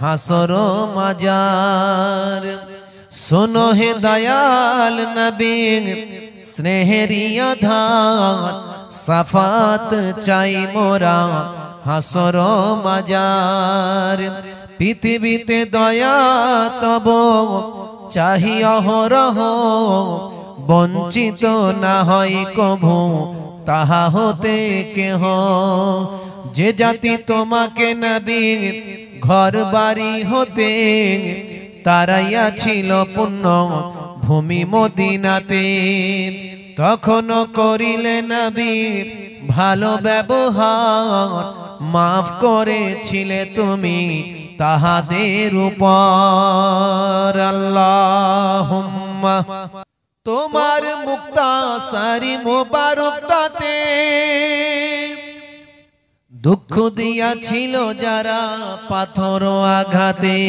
হাসর মাজার। শোনো হে দয়াল নবী স্নেহেরিয়া ধার সাফাত চাই মোরা হাসর মাজার। পৃথিবীতে দয়া তব, চাহি অহরহ, বঞ্চিত না হয় কভু, তাহা হতে কেহ যে জাতি তোমাকে নবী ঘর বাড়ি হতে তারাইয়া ছিল পুণ্য ভূমি মদিনাতে। তখনও করিলে নবী ভালো ব্যবহার মাফ করেছিলে তুমি তাহাদের উপর। আল্লাহ তোমার মুক্তা সারি মোবারক তাতে দুঃখ দিয়াছিল যারা পাথর আঘাতে।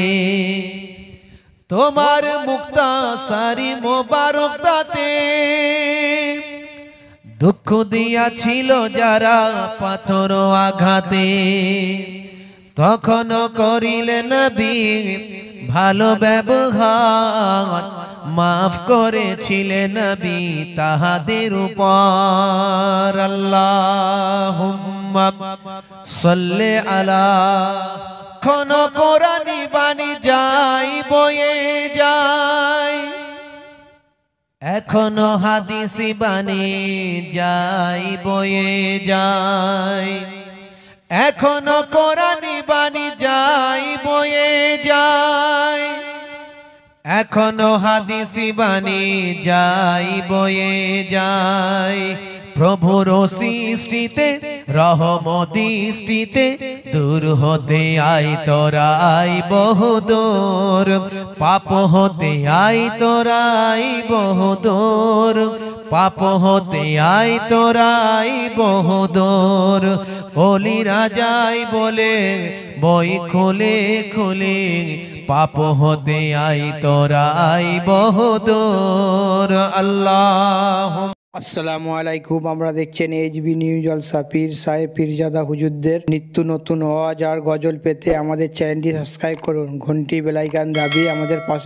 তোমার মুক্তা সারি মোবারক তাতে। দুঃখ দিয়াছিল যারা পাথর আঘাতে। তখন করিলে নবী, ভালো ব্যবহার মাফ করেছিলেন নবী তাহাদের উপর। আল্লাহ সল্লে আলা খন কোরআনি বাণী যাই বয়ে যায় এখনও হাদিসি বাণী যাই বয়ে যায় এখনও কোরআনি বাণী যাই বয়ে যায় এখনও হাদিসি বাণী যাই বয়ে যায় প্রভুর সৃষ্টিতে রহমদৃষ্টিতে দূর হতে আই তোরাই বহুদূর পাপ হতে আই তোরাই বহুদূর পাপ হতে আই তোরাই বহুদূর বলি রাজাই বলে, বই খুলে খুলে, পাপ হতে আই তোরাই বহুদূর আল্লাহ আসসালামু আলাইকুম, আমরা দেখছেন এইচবি নিউজ জলসা পীর সাহেব পীরজাদা হুজুরদের নিত্য নতুন আওয়াজ আর গজল পেতে আমাদের চ্যানেলটি সাবস্ক্রাইব করুন। ঘন্টি বেলাইকান দাবি আমাদের পাশে